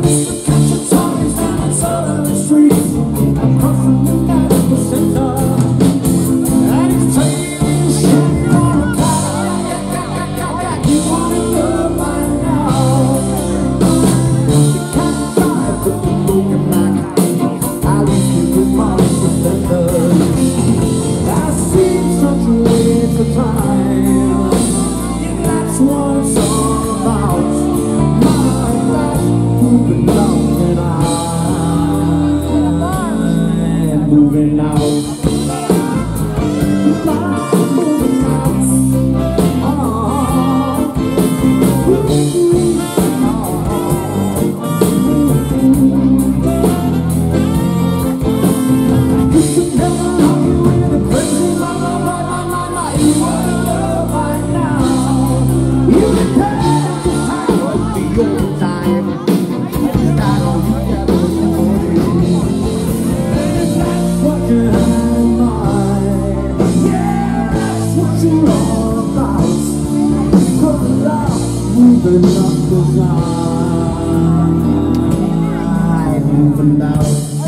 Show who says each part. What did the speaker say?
Speaker 1: Deus. Moving out. Moving up the line, moving out.